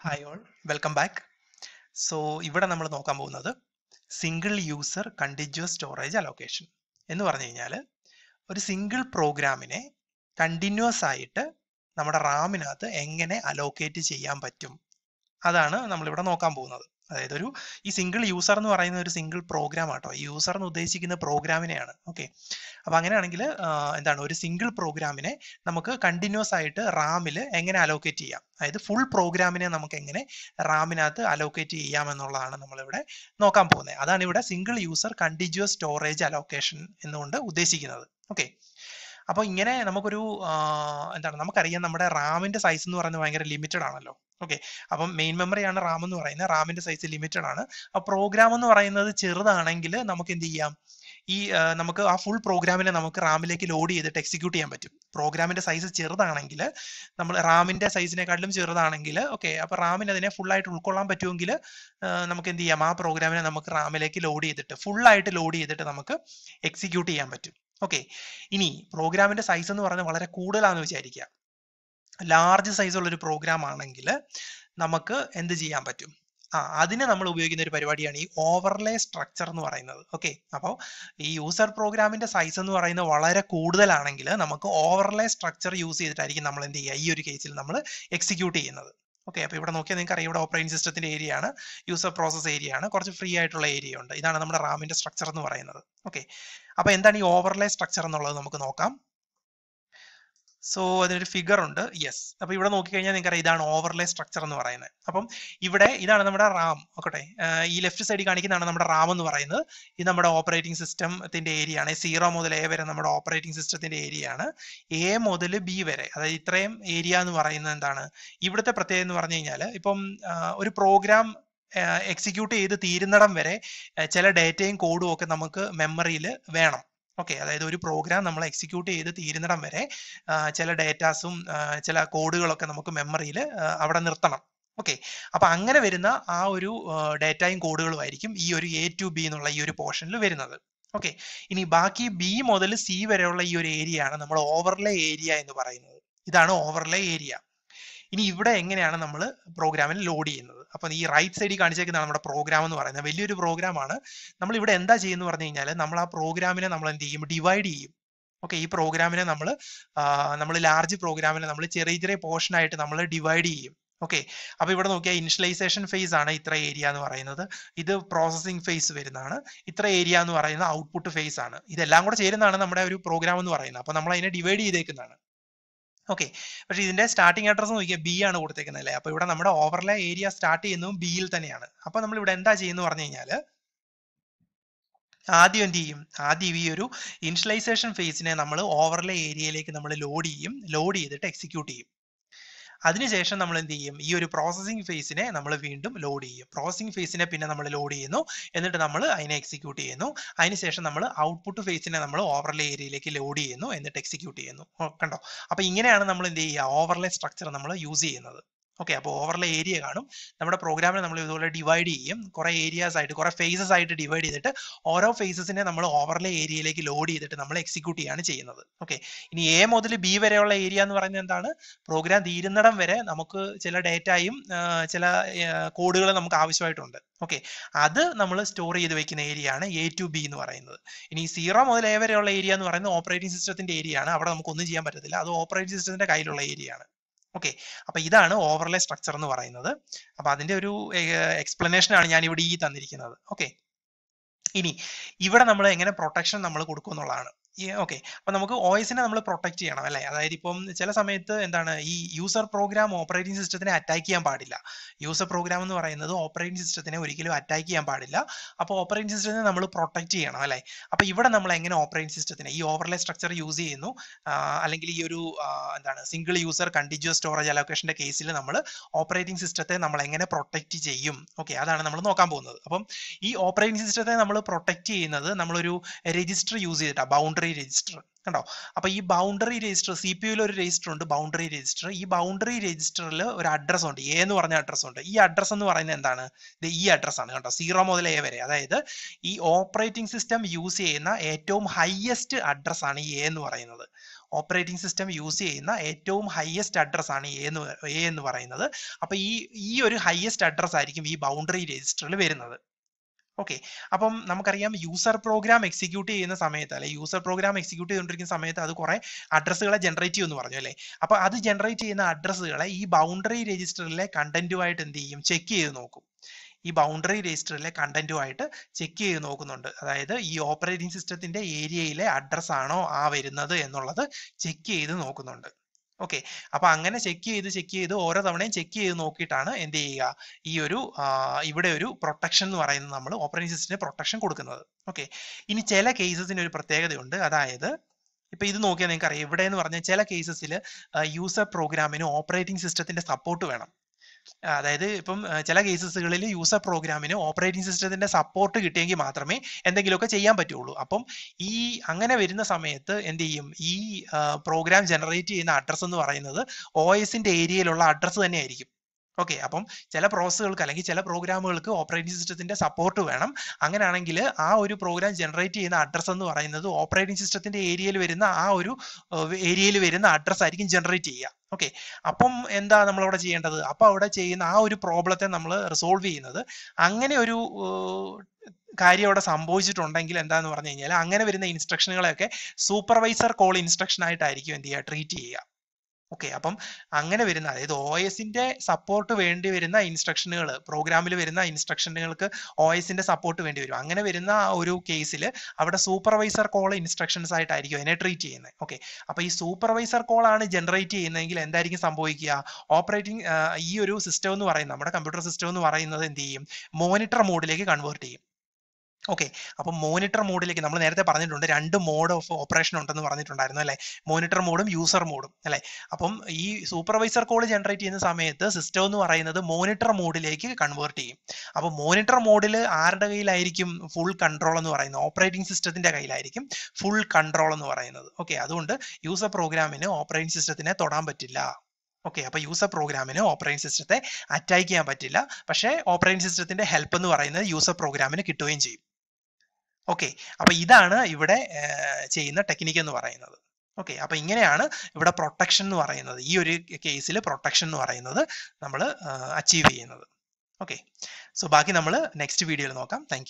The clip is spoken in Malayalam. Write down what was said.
Hi all welcome back so ഇവിടെ നമ്മൾ നോക്കാൻ പോകുന്നത് single user continuous storage allocation എന്ന് പറഞ്ഞു കഴിഞ്ഞാൽ ഒരു സിംഗിൾ പ്രോഗ്രാമിനെ കണ്ടിന്യൂസ് ആയിട്ട് നമ്മുടെ റാമിനകത്ത് എങ്ങനെ അലോക്കേറ്റ് ചെയ്യാൻ പറ്റും? അതാണ് നമ്മളിവിടെ നോക്കാൻ പോകുന്നത്. അതായത് ഒരു ഈ സിംഗിൾ യൂസർ എന്ന് പറയുന്ന ഒരു സിംഗിൾ പ്രോഗ്രാം ആട്ടോ. ഈ യൂസർ എന്ന് ഉദ്ദേശിക്കുന്ന പ്രോഗ്രാമിനെയാണ് ഓക്കെ അപ്പൊ അങ്ങനെയാണെങ്കിൽ എന്താണ് ഒരു സിംഗിൾ പ്രോഗ്രാമിനെ നമുക്ക് കണ്ടിന്യൂസ് ആയിട്ട് റാമിൽ എങ്ങനെ അലോക്കേറ്റ് ചെയ്യാം? അതായത് ഫുൾ പ്രോഗ്രാമിനെ നമുക്ക് എങ്ങനെ റാമിനകത്ത് അലോക്കേറ്റ് ചെയ്യാം എന്നുള്ളതാണ് നമ്മളിവിടെ നോക്കാൻ പോകുന്നത്. അതാണ് ഇവിടെ single user continuous storage allocation എന്നുകൊണ്ട് ഉദ്ദേശിക്കുന്നത്. ഓക്കെ അപ്പോൾ ഇങ്ങനെ നമുക്കൊരു എന്താണ് നമുക്കറിയാം നമ്മുടെ റാമിന്റെ സൈസ് എന്ന് പറയുന്നത് ഭയങ്കര ലിമിറ്റഡ് ആണല്ലോ. ഓക്കെ അപ്പം മെയിൻ മെമ്മറിയാണ് റാം എന്ന് പറയുന്നത്. റാമിന്റെ സൈസ് ലിമിറ്റഡ് ആണ്. ആ പ്രോഗ്രാം എന്ന് പറയുന്നത് ചെറുതാണെങ്കിൽ നമുക്ക് എന്ത് ചെയ്യാം? ഈ നമുക്ക് ആ ഫുൾ പ്രോഗ്രാമിനെ നമുക്ക് റാമിലേക്ക് ലോഡ് ചെയ്തിട്ട് എക്സിക്യൂട്ട് ചെയ്യാൻ പറ്റും. പ്രോഗ്രാമിന്റെ സൈസ് ചെറുതാണെങ്കിൽ നമ്മൾ റാമിന്റെ സൈസിനെക്കാട്ടിലും ചെറുതാണെങ്കിൽ ഓക്കെ അപ്പൊ റാമിന് അതിനെ ഫുൾ ആയിട്ട് ഉൾക്കൊള്ളാൻ പറ്റുമെങ്കിൽ നമുക്ക് എന്ത് ചെയ്യാം? ആ പ്രോഗ്രാമിനെ നമുക്ക് റാമിലേക്ക് ലോഡ് ചെയ്തിട്ട് ഫുൾ ആയിട്ട് ലോഡ് ചെയ്തിട്ട് നമുക്ക് എക്സിക്യൂട്ട് ചെയ്യാൻ പറ്റും. ഓക്കെ ഇനി പ്രോഗ്രാമിന്റെ സൈസ് എന്ന് പറഞ്ഞാൽ വളരെ കൂടുതലാണെന്ന് വിചാരിക്കുക. ലാർജ് സൈസ് ഉള്ള ഒരു പ്രോഗ്രാം ആണെങ്കിൽ നമുക്ക് എന്ത് ചെയ്യാൻ പറ്റും? ആ അതിന് നമ്മൾ ഉപയോഗിക്കുന്ന ഒരു പരിപാടിയാണ് ഈ ഓവർലേ സ്ട്രക്ചർ എന്ന് പറയുന്നത്. ഓക്കെ അപ്പോൾ ഈ യൂസർ പ്രോഗ്രാമിന്റെ സൈസ് എന്ന് പറയുന്നത് വളരെ കൂടുതലാണെങ്കിൽ നമുക്ക് ഓവർലേ സ്ട്രക്ചർ യൂസ് ചെയ്തിട്ടായിരിക്കും നമ്മൾ എന്ത് ചെയ്യുക? ഈ ഒരു കേസിൽ നമ്മൾ എക്സിക്യൂട്ട് ചെയ്യുന്നത്. ഓക്കെ അപ്പോൾ ഇവിടെ നോക്കിയാൽ നിങ്ങൾക്ക് അറിയാം ഇവിടെ ഓപ്പറേറ്റിംഗ് സിസ്റ്റത്തിന്റെ ഏരിയ ആണ് യൂസർ പ്രോസസ് ഏരിയ ആണ്. കുറച്ച് ഫ്രീ ആയിട്ടുള്ള ഏരിയ ഉണ്ട്. ഇതാണ് നമ്മുടെ റാമിന്റെ സ്ട്രക്ചർ എന്ന് പറയുന്നത്. ഓക്കെ അപ്പോൾ എന്താണ് ഈ ഓവർലേ സ്ട്രക്ചർ എന്നുള്ളത് നമുക്ക് നോക്കാം. സോ അതിനൊരു ഫിഗർ ഉണ്ട്. യെസ് അപ്പൊ ഇവിടെ നോക്കിക്കഴിഞ്ഞാൽ നിങ്ങൾക്ക് ഇതാണ് ഓവർലേ സ്ട്രക്ചർ എന്ന് പറയുന്നത്. അപ്പം ഇവിടെ ഇതാണ് നമ്മുടെ റാം. ഓക്കെ ഈ ലെഫ്റ്റ് സൈഡിൽ കാണിക്കുന്നതാണ് നമ്മുടെ റാം എന്ന് പറയുന്നത്. ഇത് നമ്മുടെ ഓപ്പറേറ്റിംഗ് സിസ്റ്റത്തിന്റെ ഏരിയ ആണ്. സീറോ മുതൽ എ വരെ നമ്മുടെ ഓപ്പറേറ്റിംഗ് സിസ്റ്റത്തിന്റെ ഏരിയ ആണ്. എ മുതൽ ബി വരെ. അതായത് ഇത്രയും ഏരിയ എന്ന് പറയുന്നത് എന്താണ്? ഇവിടുത്തെ പ്രത്യേകത എന്ന് പറഞ്ഞു കഴിഞ്ഞാൽ ഇപ്പം ഒരു പ്രോഗ്രാം എക്സിക്യൂട്ട് ചെയ്ത് തീരുന്നിടം വരെ ചില ഡേറ്റയും കോഡും ഒക്കെ നമുക്ക് മെമ്മറിയിൽ വേണം. ഓക്കെ അതായത് ഒരു പ്രോഗ്രാം നമ്മൾ എക്സിക്യൂട്ട് ചെയ്ത് തീരുന്നിടം വരെ ചില ഡേറ്റാസും ചില കോഡുകളൊക്കെ നമുക്ക് മെമ്മറിയിൽ അവിടെ നിർത്തണം. ഓക്കെ അപ്പൊ അങ്ങനെ വരുന്ന ആ ഒരു ഡേറ്റയും കോഡുകളും ആയിരിക്കും ഈ ഒരു എ ടു ബി എന്നുള്ള ഈ ഒരു പോർഷനിൽ വരുന്നത്. ഓക്കെ ഇനി ബാക്കി ബി മുതൽ സി വരെയുള്ള ഈ ഒരു ഏരിയ ആണ് നമ്മൾ ഓവർലേ ഏരിയ എന്ന് പറയുന്നത്. ഇതാണ് ഓവർലേ ഏരിയ ഇനി ഇവിടെ എങ്ങനെയാണ് നമ്മൾ പ്രോഗ്രാമിൽ ലോഡ് ചെയ്യുന്നത്? അപ്പൊ ഈ റൈറ്റ് സൈഡിൽ കാണിച്ചേക്കുന്നതാണ് നമ്മുടെ പ്രോഗ്രാം എന്ന് പറയുന്നത്. വലിയൊരു പ്രോഗ്രാമാണ് നമ്മൾ ഇവിടെ എന്താ ചെയ്യുന്ന പറഞ്ഞു കഴിഞ്ഞാൽ നമ്മൾ ആ പ്രോഗ്രാമിനെ നമ്മൾ എന്ത് ചെയ്യും? ഡിവൈഡ് ചെയ്യും. ഓക്കെ ഈ പ്രോഗ്രാമിനെ നമ്മൾ നമ്മൾ ലാർജ് പ്രോഗ്രാമിനെ നമ്മൾ ചെറിയ ചെറിയ പോർഷൻ ആയിട്ട് നമ്മൾ ഡിവൈഡ് ചെയ്യും. ഓക്കെ അപ്പൊ ഇവിടെ നോക്കിയാൽ ഇനിഷ്യലൈസേഷൻ ഫേസ് ആണ് ഇത്ര ഏരിയ എന്ന് പറയുന്നത്. ഇത് പ്രോസസ്സിംഗ് ഫേസ് വരുന്നതാണ്. ഇത്ര ഏരിയ എന്ന് പറയുന്നത് ഔട്ട്പുട്ട് ഫേസ് ആണ്. ഇതെല്ലാം കൂടെ ചേരുന്നതാണ് നമ്മുടെ ഒരു പ്രോഗ്രാം എന്ന് പറയുന്നത്. അപ്പൊ നമ്മൾ അതിനെ ഡിവൈഡ് ചെയ്തേക്കുന്നതാണ്. ഓക്കെ പക്ഷെ ഇതിന്റെ സ്റ്റാർട്ടിംഗ് അഡ്രസ് നോക്കിയാൽ ബി ആണ് കൊടുത്തേക്കുന്നത് അല്ലേ? അപ്പൊ ഇവിടെ നമ്മുടെ ഓവർലേ ഏരിയ സ്റ്റാർട്ട് ചെയ്യുന്നതും ബിയിൽ തന്നെയാണ്. അപ്പൊ നമ്മൾ ഇവിടെ എന്താ ചെയ്യുന്നു പറഞ്ഞു കഴിഞ്ഞാൽ ആദ്യം എന്ത് ചെയ്യും? ആദ്യം ഈ ഒരു ഇനിഷ്യലൈസേഷൻ ഫേസിനെ നമ്മൾ ഓവർലേ ഏരിയയിലേക്ക് നമ്മൾ ലോഡ് ചെയ്യും. ലോഡ് ചെയ്തിട്ട് എക്സിക്യൂട്ട് ചെയ്യും. അതിനുശേഷം നമ്മൾ എന്ത് ചെയ്യും? ഈ ഒരു പ്രോസസ്സിംഗ് ഫേസിനെ നമ്മൾ വീണ്ടും ലോഡ് ചെയ്യും. പ്രോസസ്സിംഗ് ഫേസിനെ പിന്നെ നമ്മൾ ലോഡ് ചെയ്യുന്നു. എന്നിട്ട് നമ്മൾ അതിനെ എക്സിക്യൂട്ട് ചെയ്യുന്നു. അതിനുശേഷം നമ്മൾ ഔട്ട്പുട്ട് ഫേസിനെ നമ്മൾ ഓവർലേ ഏരിയയിലേക്ക് ലോഡ് ചെയ്യുന്നു. എന്നിട്ട് എക്സിക്യൂട്ട് ചെയ്യുന്നു. കണ്ടോ? അപ്പൊ ഇങ്ങനെയാണ് നമ്മൾ എന്ത് ചെയ്യുക? ഓവർലേ സ്ട്രക്ചർ നമ്മൾ യൂസ് ചെയ്യുന്നത്. ഓക്കെ അപ്പോൾ ഓവർലേ ഏരിയ കാണും. നമ്മുടെ പ്രോഗ്രാമിനെ നമ്മൾ ഇതുപോലെ ഡിവൈഡ് ചെയ്യും. കുറെ ഏരിയാസ് ആയിട്ട് കുറെ ഫേസസ് ആയിട്ട് ഡിവൈഡ് ചെയ്തിട്ട് ഓരോ ഫേസസിനെ നമ്മൾ ഓവർലേ ഏരിയയിലേക്ക് ലോഡ് ചെയ്തിട്ട് നമ്മൾ എക്സിക്യൂട്ട് ചെയ്യാണ് ചെയ്യുന്നത്. ഓക്കെ ഇനി എ മുതൽ ബി വരെയുള്ള ഏരിയ എന്ന് പറയുന്നത് എന്താണ്? പ്രോഗ്രാം തീരുന്നിടം വരെ നമുക്ക് ചില ഡേറ്റയും ചില കോഡുകൾ നമുക്ക് ആവശ്യമായിട്ടുണ്ട്. ഓക്കെ അത് നമ്മൾ സ്റ്റോർ ചെയ്ത് വെക്കുന്ന ഏരിയ ആണ് എ ടു ബി എന്ന് പറയുന്നത്. ഇനി സീറോ മുതൽ എ വരെയുള്ള ഏരിയ എന്ന് പറയുന്നത് ഓപ്പറേറ്റിംഗ് സിസ്റ്റത്തിന്റെ ഏരിയ ആണ്. അവിടെ നമുക്ക് ഒന്നും ചെയ്യാൻ പറ്റത്തില്ല. അത് ഓപ്പറേറ്റിംഗ് സിസ്റ്റത്തിന്റെ കയ്യിലുള്ള ഏരിയ ആണ്. ഓക്കെ അപ്പൊ ഇതാണ് ഓവർലേ സ്ട്രക്ചർ എന്ന് പറയുന്നത്. അപ്പൊ അതിന്റെ ഒരു എക്സ്പ്ലനേഷൻ ആണ് ഞാൻ ഇവിടെ ഈ തന്നിരിക്കുന്നത്. ഓക്കെ ഇനി ഇവിടെ നമ്മൾ എങ്ങനെ പ്രൊട്ടക്ഷൻ നമ്മൾ കൊടുക്കും എന്നുള്ളതാണ് ഓക്കെ അപ്പൊ നമുക്ക് ഓയസിനെ നമ്മൾ പ്രൊട്ടക്ട് ചെയ്യണം അല്ലെ? അതായത് ഇപ്പം ചില സമയത്ത് എന്താണ് ഈ യൂസർ പ്രോഗ്രാം ഓപ്പറേറ്റിംഗ് സിസ്റ്റത്തിനെ അറ്റാക്ക് ചെയ്യാൻ പാടില്ല. യൂസർ പ്രോഗ്രാം എന്ന് പറയുന്നത് ഓപ്പറേറ്റിംഗ് സിസ്റ്റത്തിനെ ഒരിക്കലും അറ്റാക്ക് ചെയ്യാൻ പാടില്ല. അപ്പോൾ ഓപ്പറേറ്റിംഗ് സിസ്റ്റത്തിനെ നമ്മൾ പ്രൊട്ടക്ട് ചെയ്യണം അല്ലെ? അപ്പൊ ഇവിടെ നമ്മൾ എങ്ങനെ ഓപ്പറേറ്റിംഗ് സിസ്റ്റത്തിനെ ഈ ഓവർലേ സ്ട്രക്ചർ യൂസ് ചെയ്യുന്നു. അല്ലെങ്കിൽ ഈ ഒരു എന്താണ് സിംഗിൾ യൂസർ കണ്ടിന്യൂസ് സ്റ്റോറേജ് അലോക്കേഷന്റെ കേസിൽ നമ്മൾ ഓപ്പറേറ്റിംഗ് സിസ്റ്റത്തെ നമ്മൾ എങ്ങനെ പ്രൊട്ടക്ട് ചെയ്യും. ഓക്കെ അതാണ് നമ്മൾ നോക്കാൻ പോകുന്നത്. അപ്പം ഈ ഓപ്പറേറ്റിംഗ് സിസ്റ്റത്തെ നമ്മൾ പ്രൊട്ടക്ട് ചെയ്യുന്നത് നമ്മളൊരു രജിസ്റ്റർ യൂസ് ചെയ്തിട്ടാണ് ബൗണ്ടറി രജിസ്റ്റർ കണ്ടോ? അപ്പോൾ ഈ ബൗണ്ടറി രജിസ്റ്റർ സി പി ഒരു രജിസ്റ്റർ ഉണ്ട് ബൗണ്ടറി രജിസ്റ്റർ ഈ ബൗണ്ടറി രജിസ്റ്ററിൽ ഒരു അഡ്രസ് ഉണ്ട് എ എന്ന് പറഞ്ഞ അഡ്രസ് ഉണ്ട്. ഈ അഡ്രസ് എന്ന് പറയുന്നത് എന്താണ്? ഇത് ഈ അഡ്രസ് ആണ് കേട്ടോ സീറോ മുതൽ എ വരെ. അതായത് ഈ ഓപ്പറേറ്റിംഗ് സിസ്റ്റം യൂസ് ചെയ്യുന്ന ഏറ്റവും ഹയസ്റ്റ് അഡ്രസ് ആണ് എ എന്ന് പറയുന്നത്. ഓപ്പറേറ്റിംഗ് സിസ്റ്റം യൂസ് ചെയ്യുന്ന ഏറ്റവും ഹയസ്റ്റ് അഡ്രസ് ആണ് എ എന്ന് എ എന്ന് പറയുന്നത്. അപ്പോൾ ഈ ഈ ഒരു ഹയസ്റ്റ് അഡ്രസ് ആയിരിക്കും ഈ ബൗണ്ടറി രജിസ്റ്ററിൽ വരുന്നത്. ഓക്കെ അപ്പം നമുക്കറിയാം യൂസർ പ്രോഗ്രാം എക്സിക്യൂട്ട് ചെയ്യുന്ന സമയത്ത് അല്ലെ യൂസർ പ്രോഗ്രാം എക്സിക്യൂട്ട് ചെയ്തുകൊണ്ടിരിക്കുന്ന സമയത്ത് അത് കുറെ അഡ്രസ്സുകളെ ജനറേറ്റ് ചെയ്യുമെന്ന് പറഞ്ഞു അല്ലേ? അപ്പൊ അത് ജനറേറ്റ് ചെയ്യുന്ന അഡ്രസ്സുകളെ ഈ ബൗണ്ടറി രജിസ്റ്ററിലെ കണ്ടന്റുമായിട്ട് എന്ത് ചെയ്യും? ചെക്ക് ചെയ്ത് നോക്കും. ഈ ബൗണ്ടറി രജിസ്റ്ററിലെ കണ്ടന്റുമായിട്ട് ചെക്ക് ചെയ്ത് നോക്കുന്നുണ്ട്. അതായത് ഈ ഓപ്പറേറ്റിംഗ് സിസ്റ്റത്തിന്റെ ഏരിയയിലെ അഡ്രസ്സാണോ ആ വരുന്നത് എന്നുള്ളത് ചെക്ക് ചെയ്ത് നോക്കുന്നുണ്ട്. ഓക്കെ അപ്പൊ അങ്ങനെ ചെക്ക് ചെയ്ത് ചെക്ക് ചെയ്ത് ഓരോ തവണയും ചെക്ക് ചെയ്ത് നോക്കിയിട്ടാണ് എന്ത് ചെയ്യുക? ഈ ഒരു ഇവിടെ ഒരു പ്രൊട്ടക്ഷൻ എന്ന് പറയുന്നത് നമ്മൾ ഓപ്പറേറ്റിംഗ് സിസ്റ്റത്തിന് പ്രൊട്ടക്ഷൻ കൊടുക്കുന്നത്. ഓക്കെ ഇനി ചില കേസസിന് ഒരു പ്രത്യേകതയുണ്ട്. അതായത് ഇപ്പൊ ഇത് നോക്കിയാൽ നിങ്ങൾക്ക് അറിയാം ഇവിടെ എന്ന് പറഞ്ഞാൽ ചില കേസസിൽ യൂസർ പ്രോഗ്രാമിന് ഓപ്പറേറ്റിംഗ് സിസ്റ്റത്തിന്റെ സപ്പോർട്ട് വേണം. അതായത് ഇപ്പം ചില കേസസുകളിൽ യൂസർ പ്രോഗ്രാമിന് ഓപ്പറേറ്റിംഗ് സിസ്റ്റത്തിന്റെ സപ്പോർട്ട് കിട്ടിയെങ്കിൽ മാത്രമേ എന്തെങ്കിലുമൊക്കെ ചെയ്യാൻ പറ്റുള്ളൂ. അപ്പം ഈ അങ്ങനെ വരുന്ന സമയത്ത് എന്ത് ചെയ്യും? ഈ പ്രോഗ്രാം ജനറേറ്റ് ചെയ്യുന്ന അഡ്രസ്സ് എന്ന് പറയുന്നത് ഒ എസിന്റെ ഏരിയയിലുള്ള അഡ്രസ്സ് തന്നെയായിരിക്കും. ഓക്കെ അപ്പം ചില പ്രോസസ്സുകൾക്ക് അല്ലെങ്കിൽ ചില പ്രോഗ്രാമുകൾക്ക് ഓപ്പറേറ്റിംഗ് സിസ്റ്റത്തിന്റെ സപ്പോർട്ട് വേണം. അങ്ങനെയാണെങ്കിൽ ആ ഒരു പ്രോഗ്രാം ജനറേറ്റ് ചെയ്യുന്ന അഡ്രസ്സ് എന്ന് പറയുന്നത് ഓപ്പറേറ്റിംഗ് സിസ്റ്റത്തിന്റെ ഏരിയയിൽ വരുന്ന ആ ഒരു ഏരിയയിൽ വരുന്ന അഡ്രസ് ആയിരിക്കും ജനറേറ്റ് ചെയ്യുക. ഓക്കെ അപ്പം എന്താ നമ്മൾ അവിടെ ചെയ്യേണ്ടത്? അപ്പൊ അവിടെ ചെയ്യുന്ന ആ ഒരു പ്രോബ്ലത്തെ നമ്മൾ റിസോൾവ് ചെയ്യുന്നത്. അങ്ങനെ ഒരു കാര്യം അവിടെ സംഭവിച്ചിട്ടുണ്ടെങ്കിൽ എന്താന്ന് പറഞ്ഞു കഴിഞ്ഞാൽ അങ്ങനെ വരുന്ന ഇൻസ്ട്രക്ഷനുകളെയൊക്കെ സൂപ്പർവൈസർ കോൾ ഇൻസ്ട്രക്ഷൻ ആയിട്ടായിരിക്കും എന്ത് ചെയ്യുക? ട്രീറ്റ് ചെയ്യുക. ഓക്കെ അപ്പം അങ്ങനെ വരുന്ന അതായത് ഒ എസിന്റെ സപ്പോർട്ട് വേണ്ടി വരുന്ന ഇൻസ്ട്രക്ഷനുകൾ പ്രോഗ്രാമിൽ വരുന്ന ഇൻസ്ട്രക്ഷനുകൾക്ക് ഒ എസിന്റെ സപ്പോർട്ട് വേണ്ടി വരും. അങ്ങനെ വരുന്ന ഒരു കേസിൽ അവിടെ സൂപ്പർവൈസർ കോൾ ഇൻസ്ട്രക്ഷൻസ് ആയിട്ടായിരിക്കും അതിനെ ട്രീറ്റ് ചെയ്യുന്നത്. ഓക്കെ അപ്പൊ ഈ സൂപ്പർവൈസർ കോൾ ആണ് ജനറേറ്റ് ചെയ്യുന്നതെങ്കിൽ എന്തായിരിക്കും സംഭവിക്കുക? ഓപ്പറേറ്റിംഗ് ഈ ഒരു സിസ്റ്റം എന്ന് പറയുന്നത് നമ്മുടെ കമ്പ്യൂട്ടർ സിസ്റ്റം എന്ന് പറയുന്നത് എന്ത് ചെയ്യും? മോണിറ്റർ മോഡിലേക്ക് കൺവേർട്ട് ചെയ്യും. ഓക്കെ അപ്പം മോണിറ്റർ മോഡിലേക്ക് നമ്മൾ നേരത്തെ പറഞ്ഞിട്ടുണ്ട് രണ്ട് മോഡ് ഓഫ് ഓപ്പറേഷൻ ഉണ്ടെന്ന് പറഞ്ഞിട്ടുണ്ടായിരുന്നു അല്ലേ? മോണിറ്റർ മോഡും യൂസർ മോഡും അല്ലേ? അപ്പം ഈ സൂപ്പർവൈസർ കോൾ ജനറേറ്റ് ചെയ്യുന്ന സമയത്ത് സിസ്റ്റം എന്ന് പറയുന്നത് മോണിറ്റർ മോഡിലേക്ക് കൺവേർട്ട് ചെയ്യും. അപ്പോൾ മോണിറ്റർ മോഡിൽ ആരുടെ കയ്യിലായിരിക്കും? ഫുൾ കൺട്രോൾ എന്ന് പറയുന്നത്. ഓപ്പറേറ്റിംഗ് സിസ്റ്റത്തിന്റെ കയ്യിലായിരിക്കും ഫുൾ കൺട്രോൾ എന്ന് പറയുന്നത്. ഓക്കെ അതുകൊണ്ട് യൂസർ പ്രോഗ്രാമിന് ഓപ്പറേറ്റിംഗ് സിസ്റ്റത്തിനെ തൊടാൻ പറ്റില്ല. ഓക്കെ അപ്പോൾ യൂസർ പ്രോഗ്രാമിന് ഓപ്പറേറ്റിംഗ് സിസ്റ്റത്തെ അറ്റാക്ക് ചെയ്യാൻ പറ്റില്ല. പക്ഷേ ഓപ്പറേറ്റിംഗ് സിസ്റ്റത്തിന്റെ ഹെൽപ്പ് എന്ന് പറയുന്നത് യൂസർ പ്രോഗ്രാമിന് കിട്ടുകയും ചെയ്യും. ഓക്കെ അപ്പൊ ഇതാണ് ഇവിടെ ചെയ്യുന്ന ടെക്നിക്ക് എന്ന് പറയുന്നത്. ഓക്കെ അപ്പൊ ഇങ്ങനെയാണ് ഇവിടെ പ്രൊട്ടക്ഷൻ എന്ന് പറയുന്നത്. ഈ ഒരു കേസിൽ പ്രൊട്ടക്ഷൻ എന്ന് പറയുന്നത് നമ്മൾ അച്ചീവ് ചെയ്യുന്നത്. ഓക്കെ സോ ബാക്കി നമ്മൾ നെക്സ്റ്റ് വീഡിയോയിൽ നോക്കാം. താങ്ക്